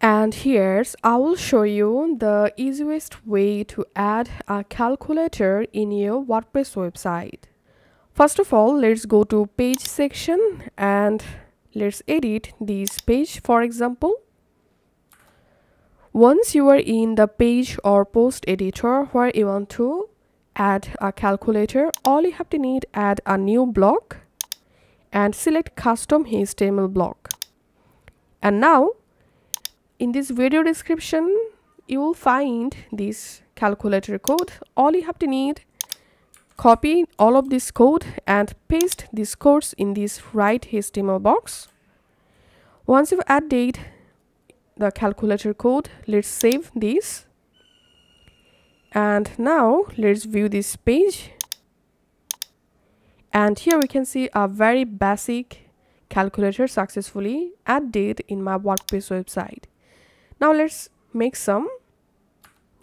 and here's I will show you the easiest way to add a calculator in your WordPress website. First of all, let's go to page section and let's edit this page for example. Once you are in the page or post editor where you want to add a calculator, all you have to need add a new block and select custom HTML block. And now in this video description you will find this calculator code. All you have to need copy all of this code and paste this codes in this right html box. Once you've added the calculator code let's save this. And now let's view this page. And here we can see a very basic calculator successfully added in my wordpress website now let's make some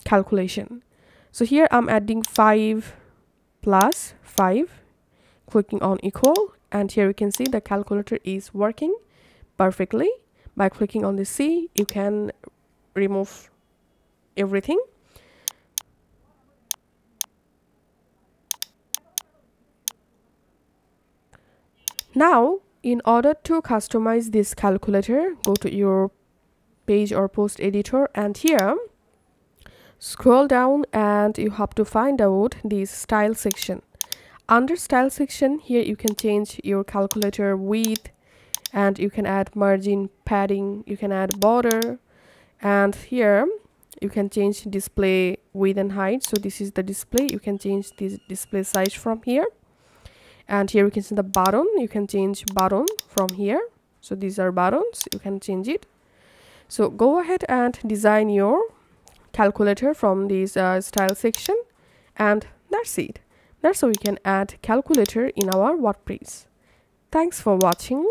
calculation. So here i'm adding 5 plus 5 clicking on equal and here you can see the calculator is working perfectly. By clicking on the c you can remove everything. Now in order to customize this calculator go to your page or post editor. And here scroll down and you have to find out this style section. Under style section here you can change your calculator width and you can add margin padding you can add border. And here you can change display width and height. So this is the display. You can change this display size from here. And here you can see the button. You can change button from here. So these are buttons. You can change it so go ahead and design your calculator from this uh, style section and that's it. That's how we can add calculator in our wordpress thanks for watching